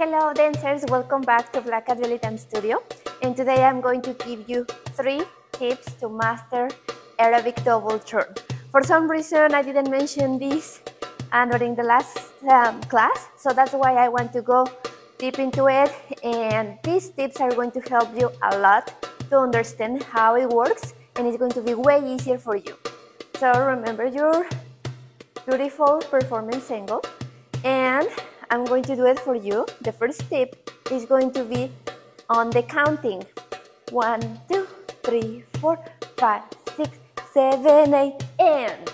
Hello dancers, welcome back to Black Cat Dance Studio. And today I'm going to give you three tips to master Arabic double turn. For some reason I didn't mention this during the last um, class, so that's why I want to go deep into it. And these tips are going to help you a lot to understand how it works and it's going to be way easier for you. So remember your beautiful performance angle and I'm going to do it for you. The first tip is going to be on the counting. One, two, three, four, five, six, seven, eight, and.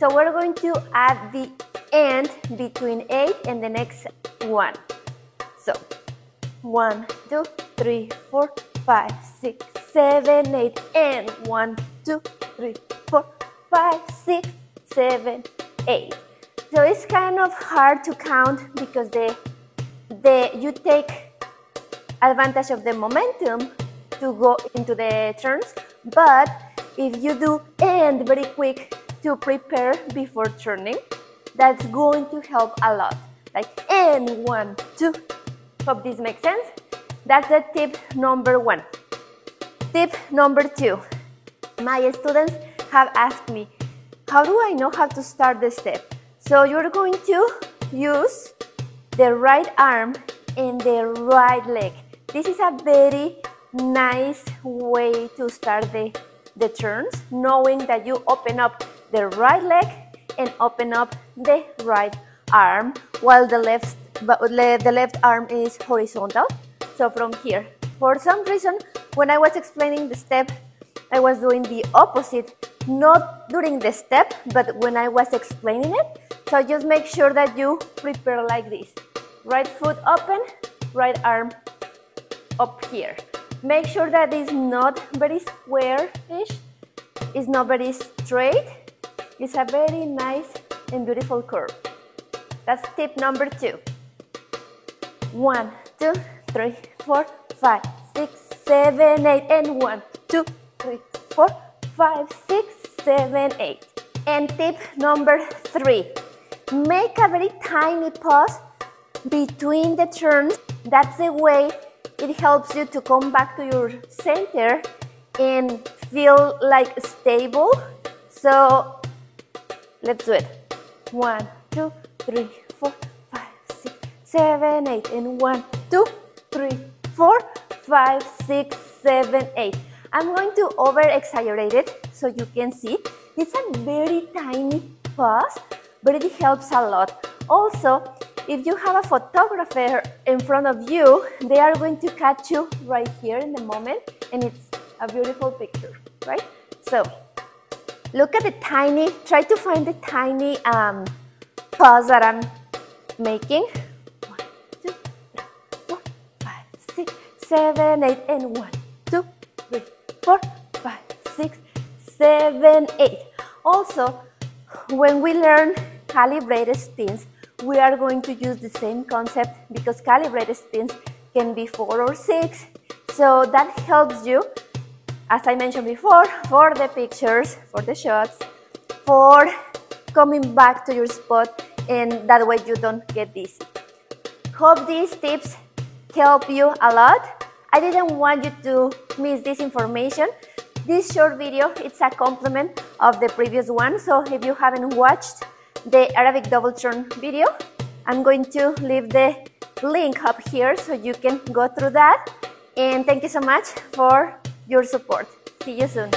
So we're going to add the and between eight and the next one. So one, two, three, four, five, six, seven, eight, and one, two, three, four, five, six, seven, eight. So it's kind of hard to count because the, the, you take advantage of the momentum to go into the turns, but if you do and very quick to prepare before turning, that's going to help a lot. Like and one, two. Hope this makes sense. That's the tip number one. Tip number two. My students have asked me, how do I know how to start the step? So you're going to use the right arm and the right leg. This is a very nice way to start the, the turns, knowing that you open up the right leg and open up the right arm while the left, the left arm is horizontal. So from here, for some reason, when I was explaining the step, I was doing the opposite, not during the step, but when I was explaining it, so just make sure that you prepare like this. Right foot open, right arm up here. Make sure that it's not very square-ish, it's not very straight. It's a very nice and beautiful curve. That's tip number two. One, two, three, four, five, six, seven, eight, and one, two, three, four, five, six, seven, eight. And tip number three, Make a very tiny pause between the turns. That's the way it helps you to come back to your center and feel like stable. So let's do it. One, two, three, four, five, six, seven, eight. And one, two, three, four, five, six, seven, eight. I'm going to over exaggerate it so you can see. It's a very tiny pause but it helps a lot. Also, if you have a photographer in front of you, they are going to catch you right here in the moment and it's a beautiful picture, right? So, look at the tiny, try to find the tiny um, pause that I'm making. One, two, three, four, five, six, seven, eight, and one, two, three, four, five, six, seven, eight. Also, when we learn calibrated spins, we are going to use the same concept because calibrated spins can be four or six. So that helps you, as I mentioned before, for the pictures, for the shots, for coming back to your spot and that way you don't get dizzy. Hope these tips help you a lot. I didn't want you to miss this information. This short video, it's a complement of the previous one. So if you haven't watched the Arabic double turn video. I'm going to leave the link up here so you can go through that. And thank you so much for your support. See you soon.